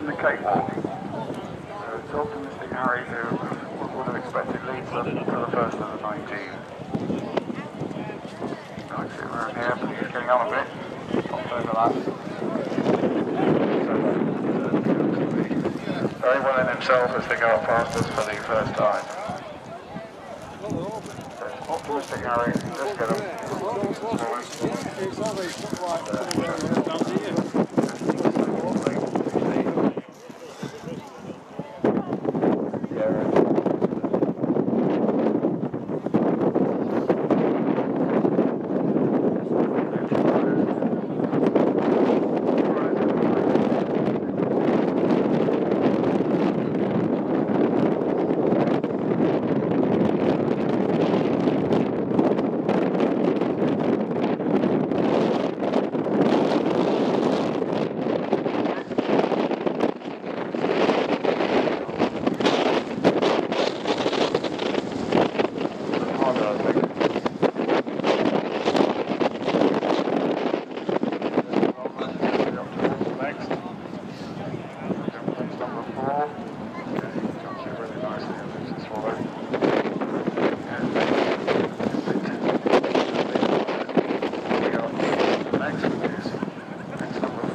in the Cape. So it's optimistic Harry who would have expected leads for the first of the 19. Right, see around here, but he's getting on a bit. Not overlap. Very well in himself as they go up past us for the first time. So optimistic Harry, let's get him. Uh,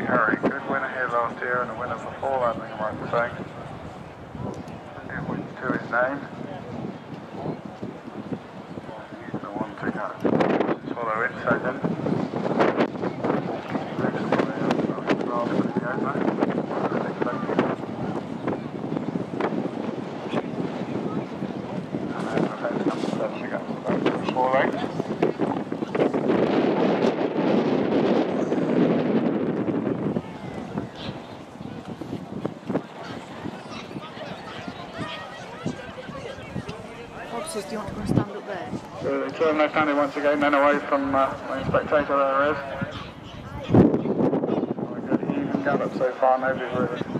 Optimistic Harry, good winner here last year and a winner before, I think I'm right say. It to his name. The one to go. Swallow in second. Turn left-handed once again, then away from uh, the spectator there is. Good even gallop so far, nobody's really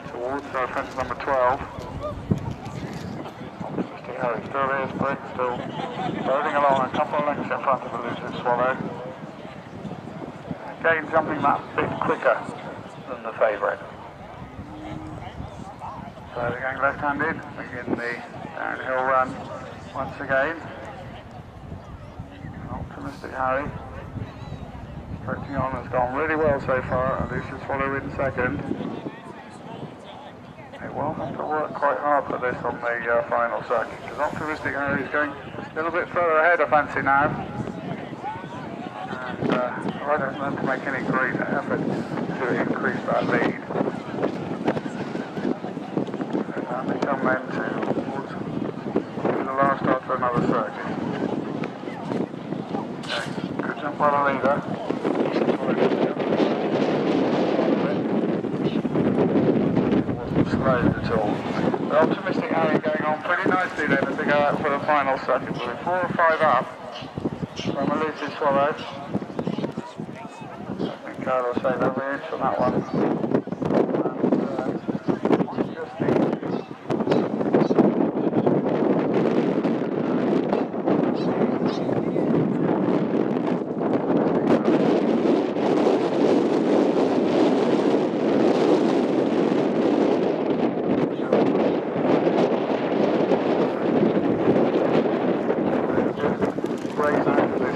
towards uh, fence number 12. Optimistic Harry still here, Spring still moving along a couple of lengths in front of the Elusive Swallow. Again jumping that bit quicker than the favourite. So they're going left-handed, begin the downhill run once again. Optimistic Harry. Stretching on has gone really well so far. Elusive Swallow in second. Okay, well, have to work quite hard for this on the uh, final circuit because Optimistic Harry's going a little bit further ahead, I fancy now. And uh, I don't want to make any great effort to increase that lead. And they come then towards the last after another circuit. Okay, good jump by the leader. Wasn't at all. The optimistic Harry going on pretty nicely then as they go out for the final circuit. We're four or five up from Elusive Swallow. I think Carl will save every inch on that one. And, uh, just the Race out of this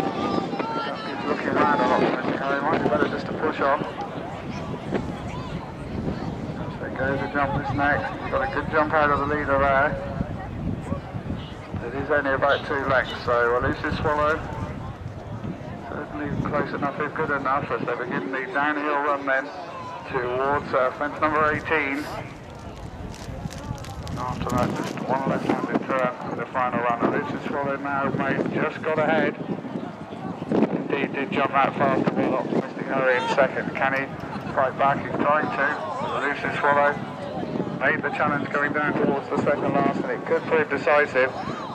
Looking around on Optimistic Harry. Might be better just to push on. So goes the jump is next. Got a good jump out of the leader there. It is only about two lengths, so Elusive Swallow certainly close enough if good enough as they begin the downhill run then towards uh, fence number 18. After that, just one left-handed turn for the final run. Elusive Swallow now made just got ahead. Indeed, did jump that faster with Optimistic Harry in second. Can he fight back? He's trying to. Elusive Swallow made the challenge going down towards the second last, and it could prove decisive.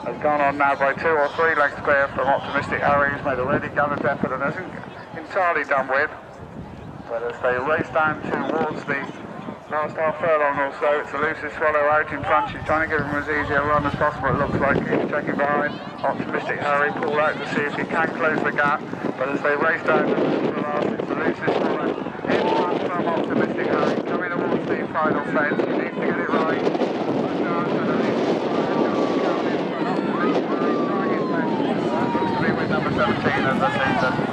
Has gone on now by two or three lengths clear from Optimistic Harry, who's made a really gallant effort and isn't entirely done with. But as they race down towards the Last half furlong or so, it's elusive swallow out in front. She's trying to give him as easy a run as possible, it looks like. He's taking behind. Optimistic Harry pulled out to see if he can close the gap. But as they race down to the last, it's elusive swallow in front from Optimistic Harry. Coming towards the final fence, he needs to get it right. Number 17 of the season.